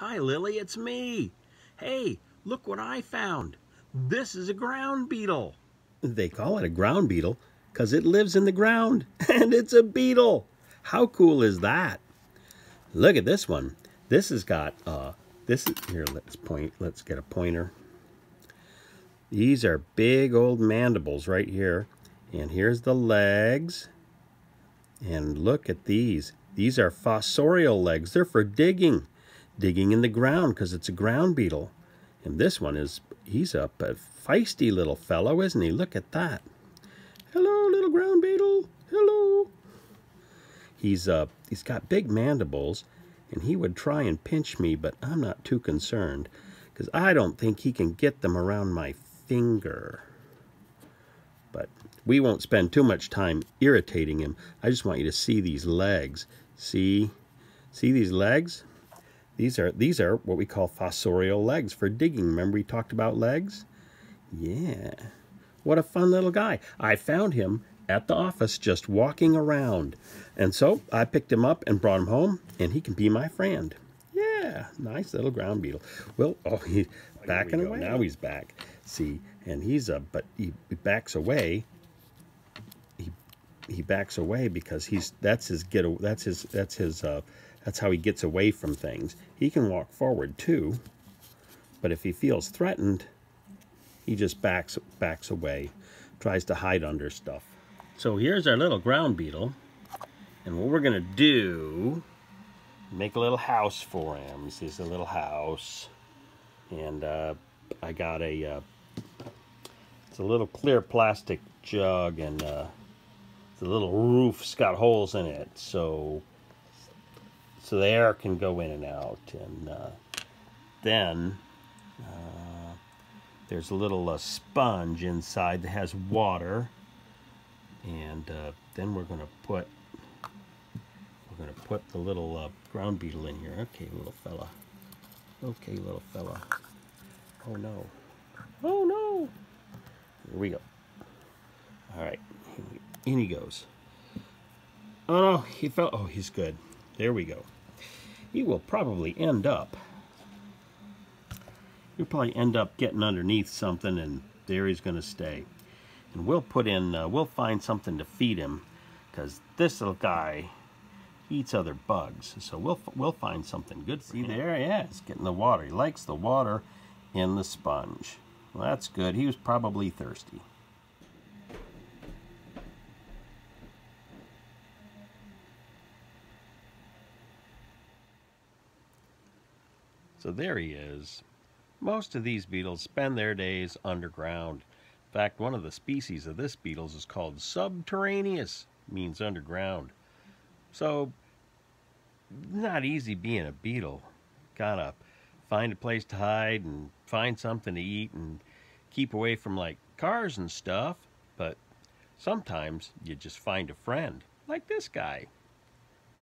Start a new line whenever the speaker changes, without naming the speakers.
Hi, Lili, it's me. Hey, look what I found. This is a ground beetle. They call it a ground beetle because it lives in the ground and it's a beetle. How cool is that? Look at this one. This has got, uh, this is, here, let's point, let's get a pointer. These are big old mandibles right here. And here's the legs. And look at these. These are fossorial legs. They're for digging. Digging in the ground because it's a ground beetle. And this one is, he's a, a feisty little fellow, isn't he? Look at that. Hello, little ground beetle. Hello. He's, uh, he's got big mandibles, and he would try and pinch me, but I'm not too concerned because I don't think he can get them around my finger. But we won't spend too much time irritating him. I just want you to see these legs. See? See these legs? These are these are what we call fossorial legs for digging. Remember we talked about legs? Yeah. What a fun little guy. I found him at the office just walking around. And so I picked him up and brought him home, and he can be my friend. Yeah, nice little ground beetle. Well, oh, he's backing away. Now he's back. See, and he's a, but he, he backs away. He backs away because he's that's his get that's his that's his uh, that's how he gets away from things. He can walk forward too, but if he feels threatened, he just backs backs away, tries to hide under stuff. So here's our little ground beetle, and what we're gonna do, make a little house for him. This is a little house, and uh, I got a uh, it's a little clear plastic jug, and uh, the little roof's got holes in it, so so the air can go in and out. And uh, then uh, there's a little uh, sponge inside that has water. And uh, then we're going to put we're to put the little uh, ground beetle in here. Okay, little fella. Okay, little fella. Oh no. Oh no. Here we go. In he goes. Oh no, he fell. Oh, he's good. There we go. He will probably end up, he'll probably end up getting underneath something and there he's going to stay. And we'll put in, uh, we'll find something to feed him because this little guy eats other bugs. So we'll, we'll find something good See there? Yeah, he's getting the water. He likes the water in the sponge. Well, that's good. He was probably thirsty. So there he is. Most of these beetles spend their days underground. In fact, one of the species of this beetles is called subterraneus, means underground. So, not easy being a beetle. Gotta find a place to hide and find something to eat and keep away from like cars and stuff. But sometimes you just find a friend, like this guy.